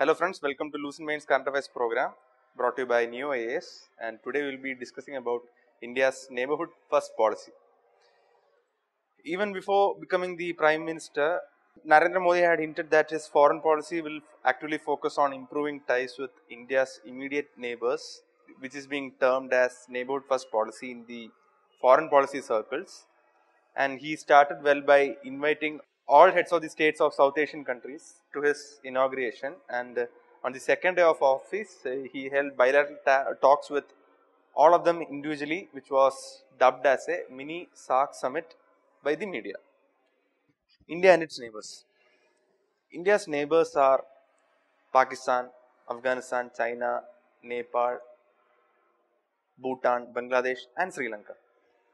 Hello friends, welcome to Lucid Main's Affairs program brought to you by Neo IAS and today we will be discussing about India's neighborhood first policy. Even before becoming the Prime Minister, Narendra Modi had hinted that his foreign policy will actively focus on improving ties with India's immediate neighbors which is being termed as neighborhood first policy in the foreign policy circles and he started well by inviting all heads of the states of South Asian countries to his inauguration and uh, on the second day of office uh, he held bilateral talks with all of them individually which was dubbed as a mini SAARC summit by the media. India and its neighbors. India's neighbors are Pakistan, Afghanistan, China, Nepal, Bhutan, Bangladesh and Sri Lanka.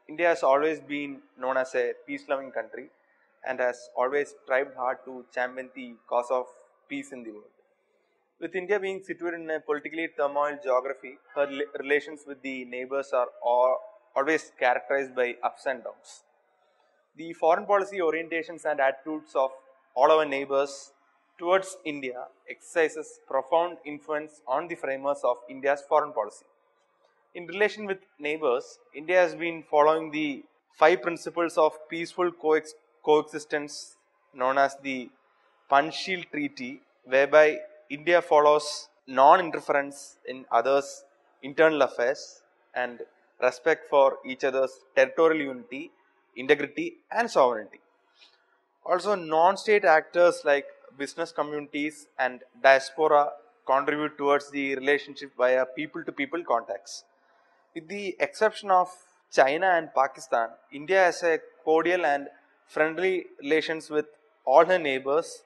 India has always been known as a peace loving country and has always strived hard to champion the cause of peace in the world. With India being situated in a politically turmoil geography, her relations with the neighbors are always characterized by ups and downs. The foreign policy orientations and attitudes of all our neighbors towards India exercises profound influence on the framers of India's foreign policy. In relation with neighbors, India has been following the five principles of peaceful coexistence coexistence known as the Panchsheel Treaty whereby India follows non-interference in others internal affairs and respect for each other's territorial unity, integrity and sovereignty. Also non-state actors like business communities and diaspora contribute towards the relationship via people-to-people -people contacts. With the exception of China and Pakistan, India has a cordial and friendly relations with all her neighbors,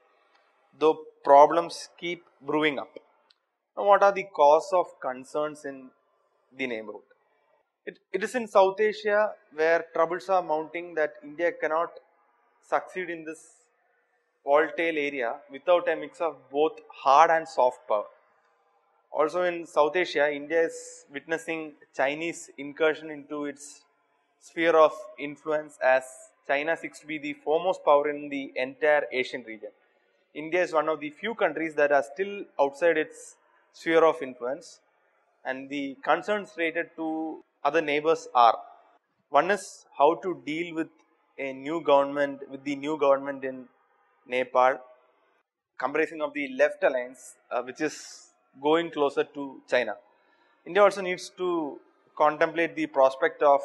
though problems keep brewing up. Now, what are the cause of concerns in the neighborhood? It, it is in South Asia where troubles are mounting that India cannot succeed in this volatile area without a mix of both hard and soft power. Also in South Asia, India is witnessing Chinese incursion into its sphere of influence as China seeks to be the foremost power in the entire Asian region. India is one of the few countries that are still outside its sphere of influence and the concerns related to other neighbors are one is how to deal with a new government with the new government in Nepal comprising of the left alliance uh, which is going closer to China. India also needs to contemplate the prospect of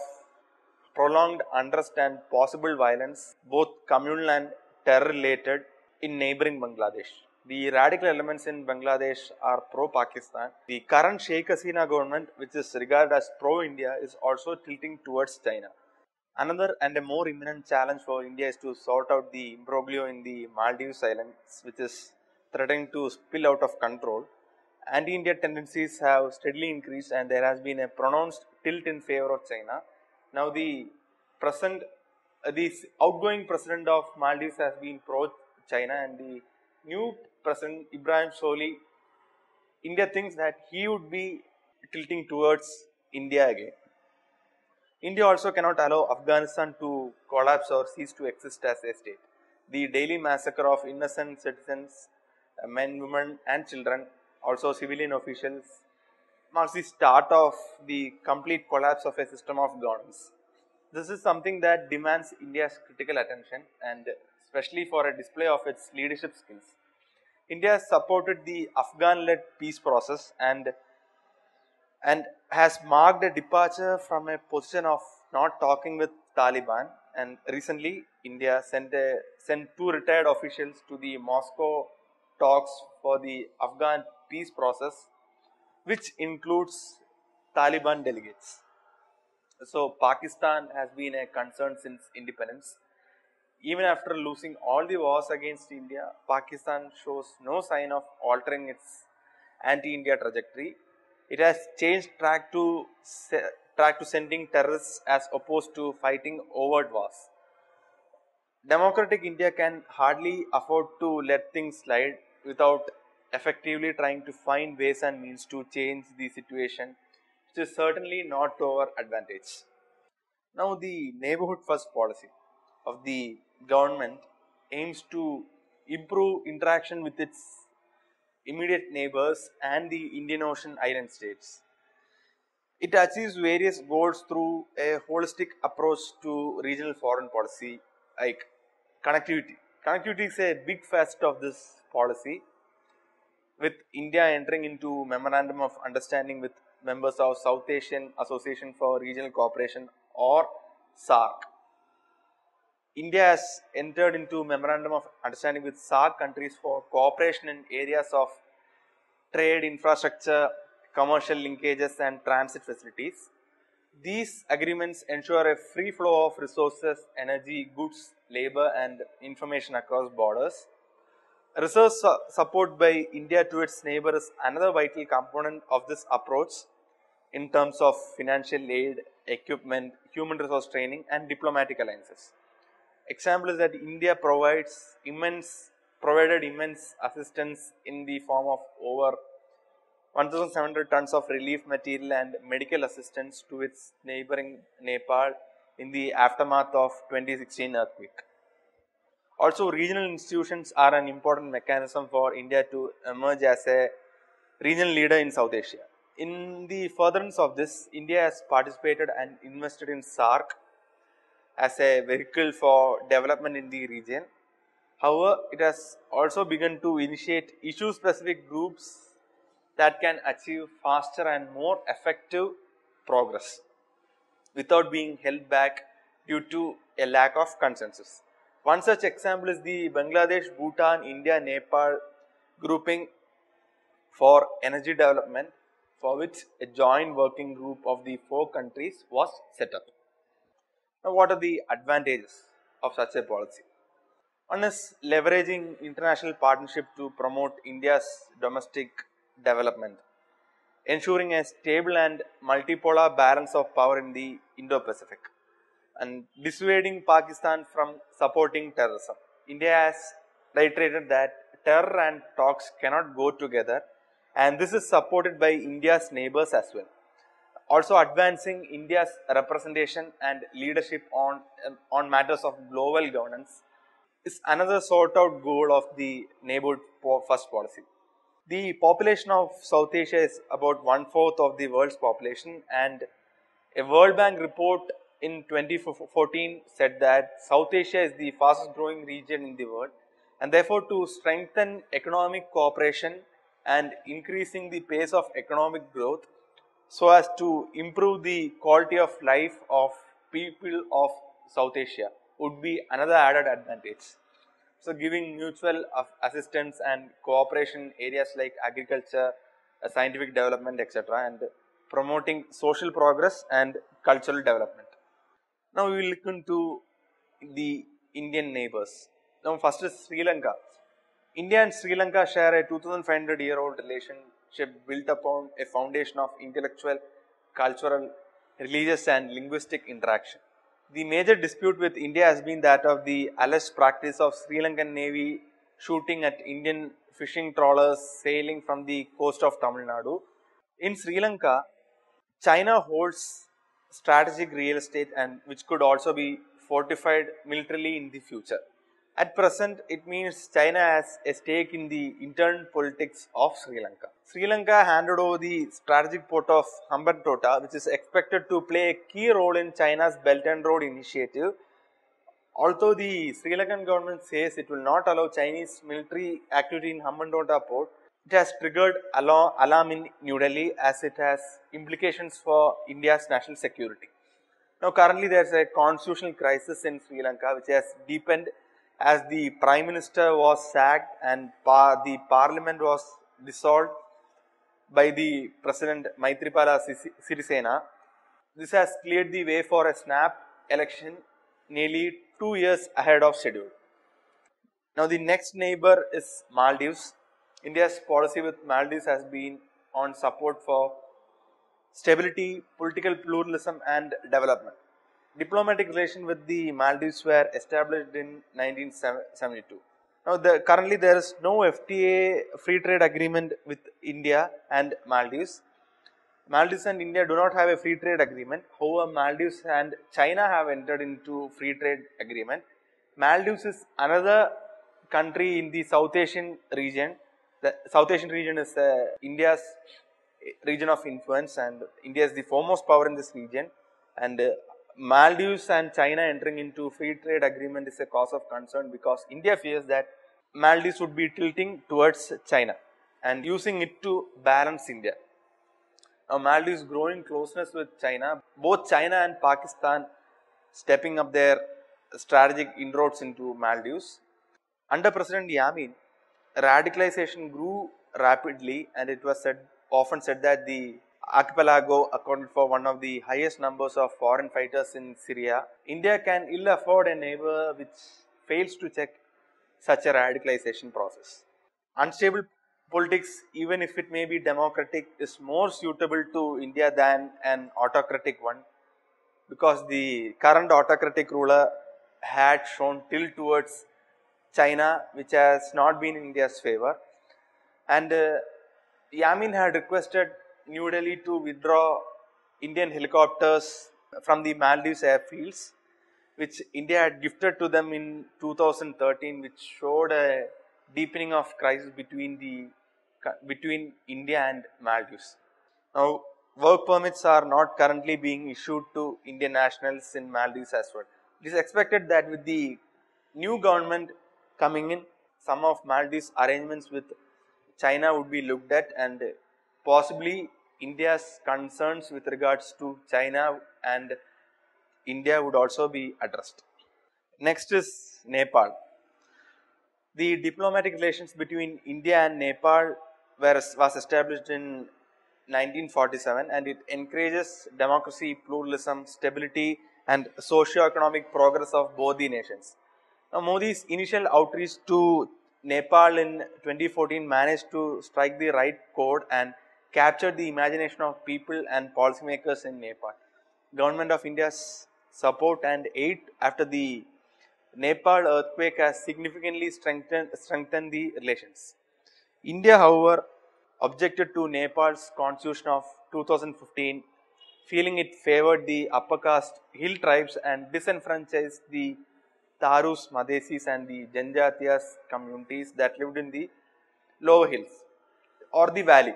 prolonged understand possible violence, both communal and terror related in neighboring Bangladesh. The radical elements in Bangladesh are pro-Pakistan. The current Sheikh Hasina government, which is regarded as pro-India, is also tilting towards China. Another and a more imminent challenge for India is to sort out the imbroglio in the Maldives Islands, which is threatening to spill out of control. Anti-India tendencies have steadily increased and there has been a pronounced tilt in favor of China. Now the present, uh, the outgoing president of Maldives has been pro-China and the new president Ibrahim Solih, India thinks that he would be tilting towards India again. India also cannot allow Afghanistan to collapse or cease to exist as a state. The daily massacre of innocent citizens, uh, men, women and children, also civilian officials marks the start of the complete collapse of a system of governance. This is something that demands India's critical attention and especially for a display of its leadership skills. India has supported the Afghan-led peace process and and has marked a departure from a position of not talking with Taliban and recently India sent a, sent two retired officials to the Moscow talks for the Afghan peace process which includes Taliban delegates. So Pakistan has been a concern since independence. Even after losing all the wars against India, Pakistan shows no sign of altering its anti-India trajectory. It has changed track to track to sending terrorists as opposed to fighting overt wars. Democratic India can hardly afford to let things slide without effectively trying to find ways and means to change the situation which is certainly not to our advantage. Now the neighborhood first policy of the government aims to improve interaction with its immediate neighbors and the Indian Ocean island states. It achieves various goals through a holistic approach to regional foreign policy like connectivity. Connectivity is a big facet of this policy with India entering into memorandum of understanding with members of South Asian Association for Regional Cooperation or SAARC. India has entered into memorandum of understanding with SAARC countries for cooperation in areas of trade, infrastructure, commercial linkages and transit facilities. These agreements ensure a free flow of resources, energy, goods, labor and information across borders. Research support by India to its neighbor is another vital component of this approach in terms of financial aid, equipment, human resource training and diplomatic alliances. Example is that India provides immense provided immense assistance in the form of over 1700 tons of relief material and medical assistance to its neighboring Nepal in the aftermath of 2016 earthquake. Also regional institutions are an important mechanism for India to emerge as a regional leader in South Asia. In the furtherance of this, India has participated and invested in SAARC as a vehicle for development in the region. However, it has also begun to initiate issue specific groups that can achieve faster and more effective progress without being held back due to a lack of consensus. One such example is the Bangladesh, Bhutan, India, Nepal grouping for energy development for which a joint working group of the four countries was set up. Now, what are the advantages of such a policy? One is leveraging international partnership to promote India's domestic development, ensuring a stable and multipolar balance of power in the Indo-Pacific and dissuading Pakistan from supporting terrorism. India has reiterated that terror and talks cannot go together and this is supported by India's neighbors as well also advancing India's representation and leadership on, on matters of global governance is another sort out goal of the neighborhood first policy. The population of South Asia is about one fourth of the world's population and a World Bank report in 2014 said that South Asia is the fastest growing region in the world and therefore to strengthen economic cooperation and increasing the pace of economic growth so as to improve the quality of life of people of South Asia would be another added advantage. So, giving mutual assistance and cooperation areas like agriculture, uh, scientific development etc. and promoting social progress and cultural development. Now, we will look into the Indian neighbors. Now, first is Sri Lanka. India and Sri Lanka share a 2500 year old relationship built upon a foundation of intellectual, cultural, religious and linguistic interaction. The major dispute with India has been that of the alleged practice of Sri Lankan Navy shooting at Indian fishing trawlers sailing from the coast of Tamil Nadu. In Sri Lanka, China holds strategic real estate and which could also be fortified militarily in the future. At present, it means China has a stake in the internal politics of Sri Lanka. Sri Lanka handed over the strategic port of Hambantota, which is expected to play a key role in China's Belt and Road Initiative. Although the Sri Lankan government says it will not allow Chinese military activity in Hambantota port, it has triggered alarm in New Delhi as it has implications for India's national security. Now currently there is a constitutional crisis in Sri Lanka which has deepened as the prime minister was sacked and par the parliament was dissolved by the president Maithripala Sirisena. This has cleared the way for a snap election nearly two years ahead of schedule. Now the next neighbor is Maldives. India's policy with Maldives has been on support for stability, political pluralism and development. Diplomatic relations with the Maldives were established in 1972. Now, the, currently there is no FTA free trade agreement with India and Maldives. Maldives and India do not have a free trade agreement. However, Maldives and China have entered into free trade agreement. Maldives is another country in the South Asian region The South Asian region is uh, India's region of influence and India is the foremost power in this region and uh, Maldives and China entering into free trade agreement is a cause of concern because India fears that Maldives would be tilting towards China and using it to balance India. Now Maldives growing closeness with China, both China and Pakistan stepping up their strategic inroads into Maldives. Under President Yamin, radicalization grew rapidly and it was said often said that the archipelago accounted for one of the highest numbers of foreign fighters in Syria. India can ill afford a neighbor which fails to check such a radicalization process. Unstable politics, even if it may be democratic, is more suitable to India than an autocratic one because the current autocratic ruler had shown tilt towards China which has not been in India's favor and uh, Yamin had requested New Delhi to withdraw Indian helicopters from the Maldives airfields which India had gifted to them in 2013 which showed a deepening of crisis between the between India and Maldives. Now work permits are not currently being issued to Indian nationals in Maldives as well. It is expected that with the new government coming in, some of Maldives arrangements with China would be looked at and possibly India's concerns with regards to China and India would also be addressed. Next is Nepal. The diplomatic relations between India and Nepal were, was established in 1947 and it encourages democracy, pluralism, stability and socio-economic progress of both the nations. Now Modi's initial outreach to Nepal in 2014 managed to strike the right chord and capture the imagination of people and policymakers in Nepal. Government of India's support and aid after the Nepal earthquake has significantly strengthened, strengthened the relations. India however objected to Nepal's constitution of 2015 feeling it favored the upper caste hill tribes and disenfranchised the Tharus, Madhesis and the Janjatiyas communities that lived in the lower hills or the valley.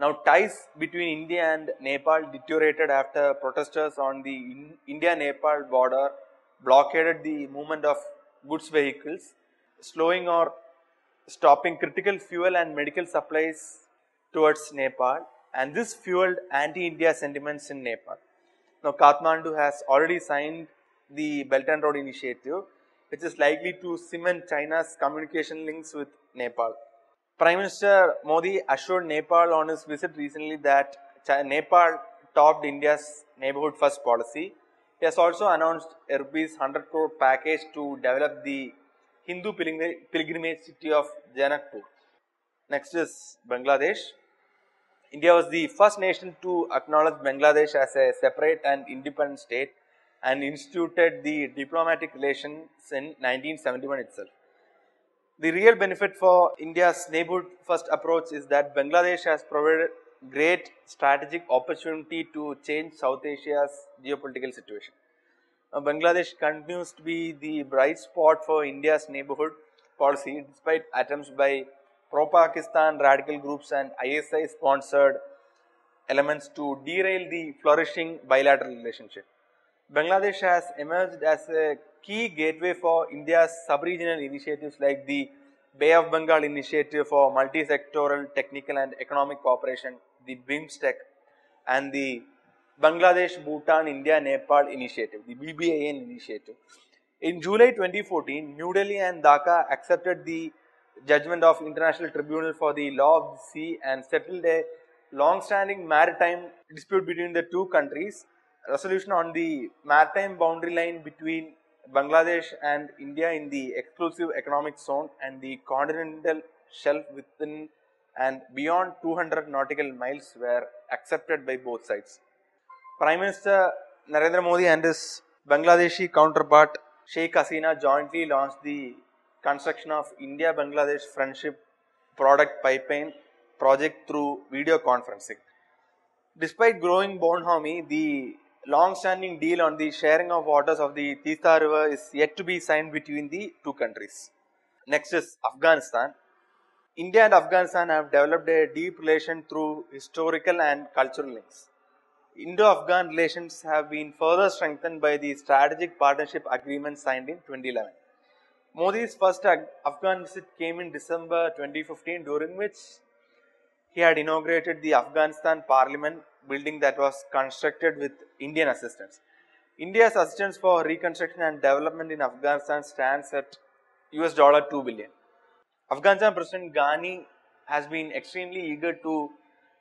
Now ties between India and Nepal deteriorated after protesters on the India-Nepal border blockaded the movement of goods vehicles, slowing or stopping critical fuel and medical supplies towards Nepal and this fueled anti-India sentiments in Nepal. Now Kathmandu has already signed the Belt and Road Initiative which is likely to cement China's communication links with Nepal. Prime Minister Modi assured Nepal on his visit recently that Nepal topped India's neighborhood first policy. He has also announced a rupees 100 crore package to develop the Hindu pilgrimage city of Janakpur. Next is Bangladesh. India was the first nation to acknowledge Bangladesh as a separate and independent state and instituted the diplomatic relations in 1971 itself. The real benefit for India's neighborhood first approach is that Bangladesh has provided great strategic opportunity to change South Asia's geopolitical situation. Bangladesh continues to be the bright spot for India's neighborhood policy despite attempts by pro-Pakistan radical groups and ISI sponsored elements to derail the flourishing bilateral relationship. Bangladesh has emerged as a key gateway for India's sub-regional initiatives like the Bay of Bengal initiative for multi-sectoral technical and economic cooperation, the BIMSTEC and the Bangladesh, Bhutan, India, Nepal initiative, the BBIN initiative. In July 2014, New Delhi and Dhaka accepted the judgment of International Tribunal for the Law of the Sea and settled a long-standing maritime dispute between the two countries. Resolution on the maritime boundary line between Bangladesh and India in the exclusive economic zone and the continental shelf within and beyond 200 nautical miles were accepted by both sides. Prime Minister Narendra Modi and his Bangladeshi counterpart Sheikh Hasina jointly launched the construction of India-Bangladesh Friendship Product Pipeline project through video conferencing. Despite growing bonhomie, the long-standing deal on the sharing of waters of the Tista River is yet to be signed between the two countries. Next is Afghanistan. India and Afghanistan have developed a deep relation through historical and cultural links. Indo-Afghan relations have been further strengthened by the strategic partnership agreement signed in 2011. Modi's first Afghan visit came in December 2015 during which he had inaugurated the Afghanistan parliament building that was constructed with Indian assistance. India's assistance for reconstruction and development in Afghanistan stands at US dollar 2 billion. Afghanistan President Ghani has been extremely eager to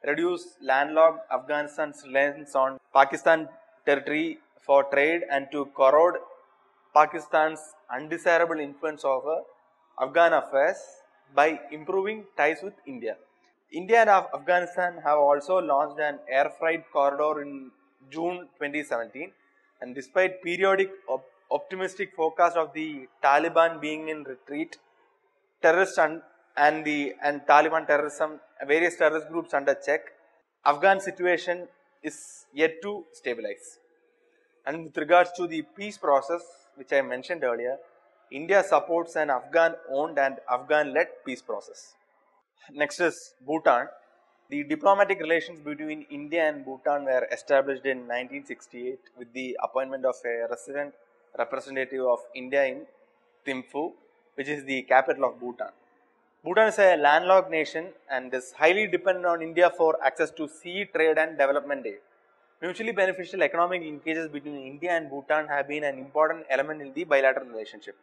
reduce landlocked Afghanistan's reliance on Pakistan territory for trade and to corrode Pakistan's undesirable influence over Afghan affairs by improving ties with India. India and Af Afghanistan have also launched an air freight corridor in June 2017 and despite periodic op optimistic forecast of the Taliban being in retreat, terrorists and, and the and Taliban terrorism, various terrorist groups under check, Afghan situation is yet to stabilize. And with regards to the peace process, which I mentioned earlier, India supports an Afghan owned and Afghan led peace process. Next is Bhutan. The diplomatic relations between India and Bhutan were established in 1968 with the appointment of a resident representative of India in Thimphu, which is the capital of Bhutan. Bhutan is a landlocked nation and is highly dependent on India for access to sea trade and development aid. Mutually beneficial economic linkages between India and Bhutan have been an important element in the bilateral relationship.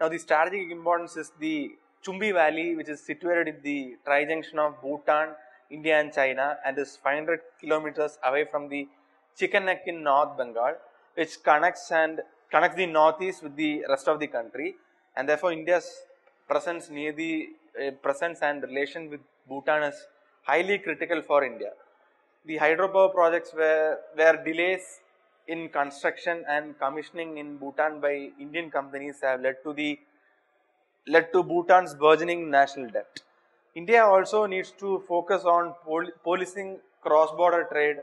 Now, the strategic importance is the Chumbi Valley, which is situated in the tri-junction of Bhutan, India and China and is 500 kilometers away from the Chicken Neck in North Bengal, which connects and connects the northeast with the rest of the country and therefore India's presence near the uh, presence and relation with Bhutan is highly critical for India. The hydropower projects were, were delays in construction and commissioning in Bhutan by Indian companies have led to the led to Bhutan's burgeoning national debt. India also needs to focus on pol policing cross-border trade.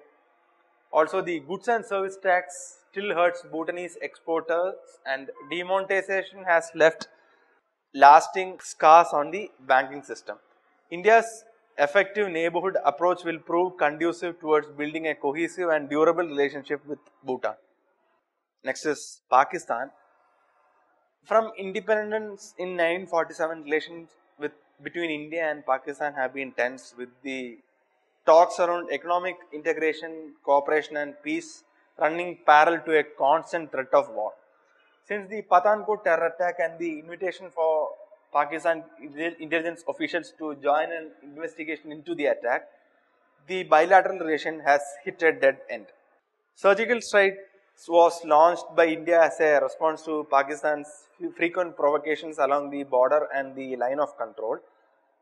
Also, the goods and service tax still hurts Bhutanese exporters and demonetization has left lasting scars on the banking system. India's effective neighborhood approach will prove conducive towards building a cohesive and durable relationship with Bhutan. Next is Pakistan. From independence in 1947, relations with between India and Pakistan have been tense with the talks around economic integration, cooperation and peace running parallel to a constant threat of war. Since the Pathankot terror attack and the invitation for Pakistan intelligence officials to join an investigation into the attack, the bilateral relation has hit a dead end. Surgical strike was launched by India as a response to Pakistan's frequent provocations along the border and the line of control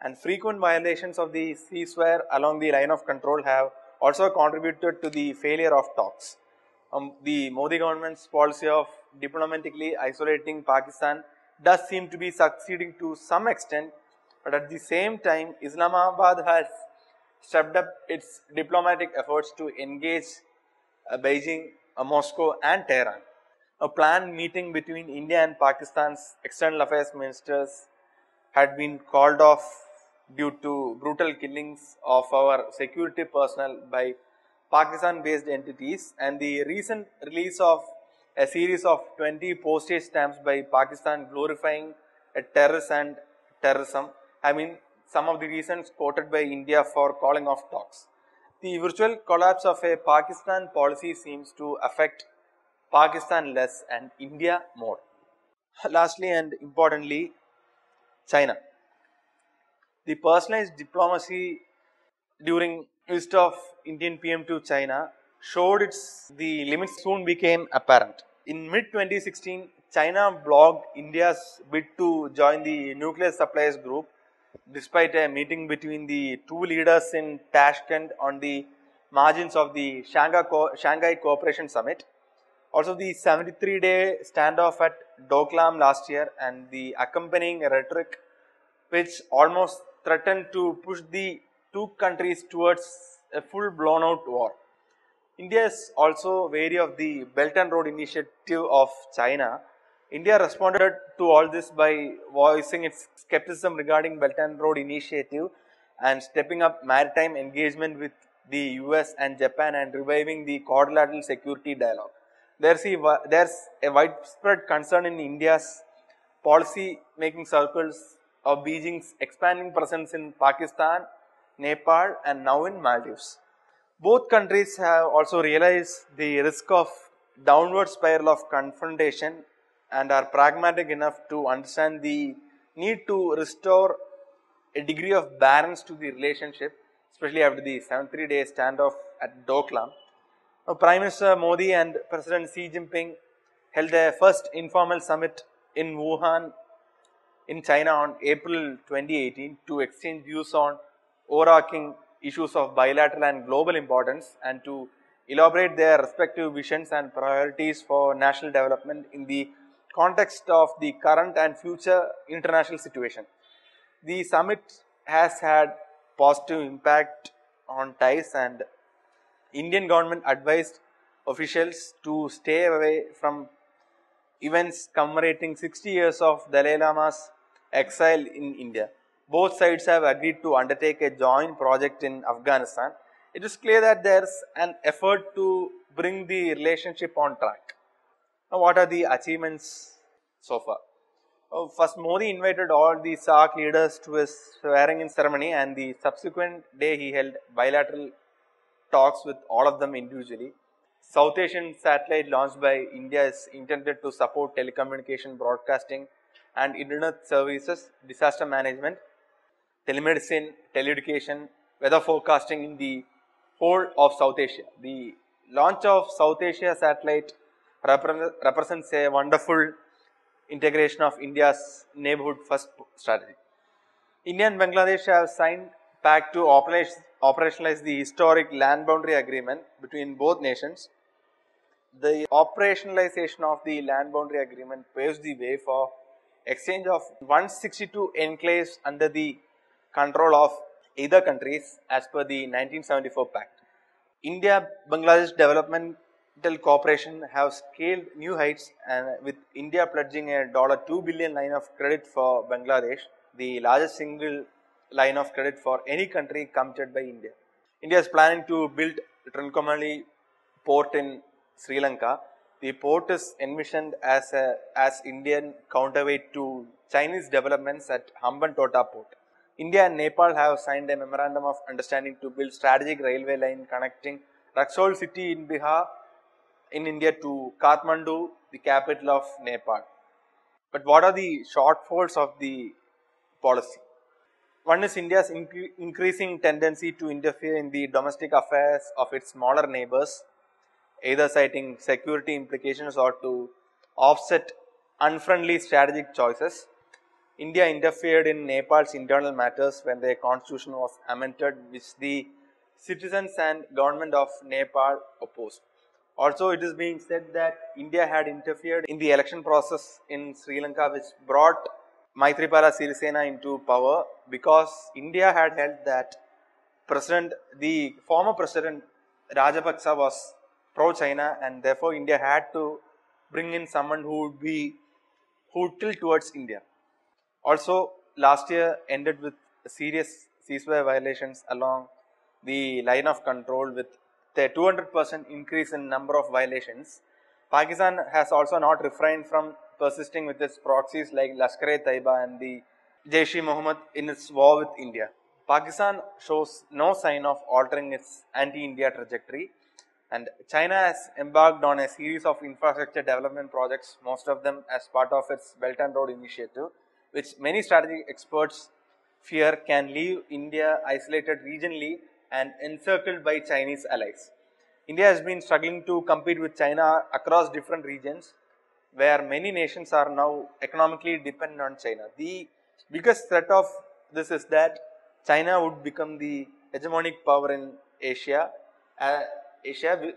and frequent violations of the ceasefire along the line of control have also contributed to the failure of talks. Um, the Modi government's policy of diplomatically isolating Pakistan does seem to be succeeding to some extent, but at the same time Islamabad has stepped up its diplomatic efforts to engage uh, Beijing Moscow and Tehran. A planned meeting between India and Pakistan's external affairs ministers had been called off due to brutal killings of our security personnel by Pakistan based entities and the recent release of a series of 20 postage stamps by Pakistan glorifying a terrorist and terrorism I mean, some of the reasons quoted by India for calling off talks. The virtual collapse of a Pakistan policy seems to affect Pakistan less and India more. Lastly and importantly, China. The personalized diplomacy during visit of Indian PM to China showed its the limits soon became apparent. In mid 2016, China blocked India's bid to join the nuclear suppliers group despite a meeting between the two leaders in Tashkent on the margins of the Shanghai, Cooperation Summit. Also the 73 day standoff at Doklam last year and the accompanying rhetoric which almost threatened to push the two countries towards a full blown out war. India is also wary of the Belt and Road Initiative of China India responded to all this by voicing its skepticism regarding Belt and Road Initiative and stepping up maritime engagement with the US and Japan and reviving the quadrilateral security dialogue. There's a, there's a widespread concern in India's policy making circles of Beijing's expanding presence in Pakistan, Nepal and now in Maldives. Both countries have also realized the risk of downward spiral of confrontation and are pragmatic enough to understand the need to restore a degree of balance to the relationship, especially after the 73 day standoff at Doklam. Prime Minister Modi and President Xi Jinping held their first informal summit in Wuhan in China on April 2018 to exchange views on overarching issues of bilateral and global importance and to elaborate their respective visions and priorities for national development in the context of the current and future international situation. The summit has had positive impact on ties and Indian government advised officials to stay away from events commemorating 60 years of Dalai Lama's exile in India. Both sides have agreed to undertake a joint project in Afghanistan. It is clear that there is an effort to bring the relationship on track. Now, what are the achievements so far? Oh, first, Modi invited all the SAARC leaders to his swearing in ceremony, and the subsequent day he held bilateral talks with all of them individually. South Asian satellite launched by India is intended to support telecommunication, broadcasting, and internet services, disaster management, telemedicine, teleeducation, weather forecasting in the whole of South Asia. The launch of South Asia satellite represents a wonderful integration of India's neighborhood first strategy. India and Bangladesh have signed pact to operationalize the historic land boundary agreement between both nations. The operationalization of the land boundary agreement paves the way for exchange of 162 enclaves under the control of either countries as per the 1974 pact. India Bangladesh developmental cooperation have scaled new heights and with India pledging a dollar 2 billion line of credit for Bangladesh, the largest single line of credit for any country committed by India. India is planning to build Trincomalee port in Sri Lanka. The port is envisioned as a as Indian counterweight to Chinese developments at Hambantota port. India and Nepal have signed a memorandum of understanding to build strategic railway line connecting Raxaul city in Bihar in India to Kathmandu, the capital of Nepal. But what are the shortfalls of the policy? One is India's incre increasing tendency to interfere in the domestic affairs of its smaller neighbors, either citing security implications or to offset unfriendly strategic choices. India interfered in Nepal's internal matters when their constitution was amended which the citizens and government of Nepal opposed. Also it is being said that India had interfered in the election process in Sri Lanka which brought Maithripala Sirisena into power because India had held that President, the former President Rajapaksa was pro-China and therefore India had to bring in someone who would be, who would tilt towards India. Also, last year ended with serious ceasefire violations along the line of control with the 200% increase in number of violations. Pakistan has also not refrained from persisting with its proxies like Lashkar-e-Taiba and the Jaish-e-Mohammed in its war with India. Pakistan shows no sign of altering its anti-India trajectory and China has embarked on a series of infrastructure development projects, most of them as part of its Belt and Road Initiative which many strategic experts fear can leave India isolated regionally and encircled by Chinese allies. India has been struggling to compete with China across different regions where many nations are now economically dependent on China. The biggest threat of this is that China would become the hegemonic power in Asia, uh, Asia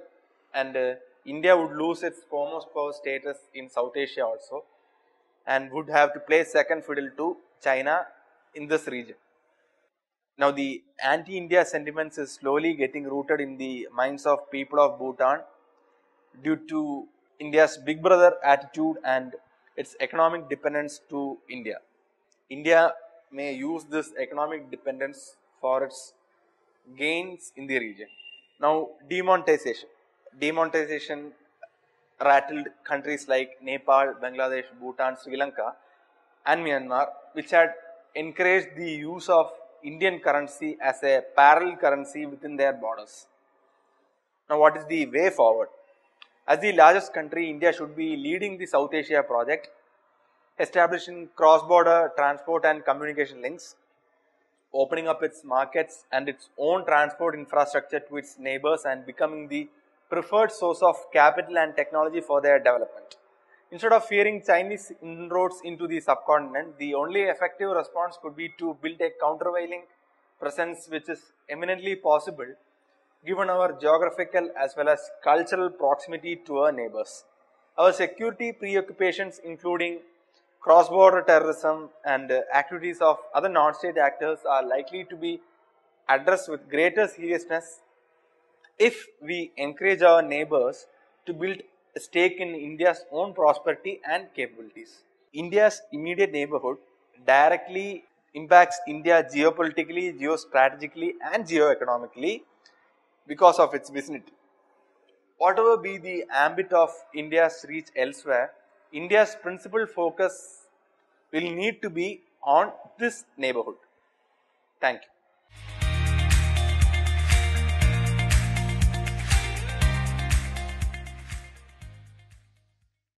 and uh, India would lose its foremost power status in South Asia also and would have to play second fiddle to China in this region. Now the anti-India sentiments is slowly getting rooted in the minds of people of Bhutan due to India's big brother attitude and its economic dependence to India. India may use this economic dependence for its gains in the region. Now, demonetization. Demonetization rattled countries like Nepal, Bangladesh, Bhutan, Sri Lanka and Myanmar which had encouraged the use of Indian currency as a parallel currency within their borders. Now, what is the way forward? As the largest country, India should be leading the South Asia project, establishing cross-border transport and communication links, opening up its markets and its own transport infrastructure to its neighbors and becoming the preferred source of capital and technology for their development. Instead of fearing Chinese inroads into the subcontinent, the only effective response could be to build a countervailing presence which is eminently possible given our geographical as well as cultural proximity to our neighbors. Our security preoccupations including cross-border terrorism and uh, activities of other non-state actors are likely to be addressed with greater seriousness if we encourage our neighbors to build stake in India's own prosperity and capabilities. India's immediate neighborhood directly impacts India geopolitically, geostrategically and geoeconomically because of its vicinity. Whatever be the ambit of India's reach elsewhere, India's principal focus will need to be on this neighborhood. Thank you.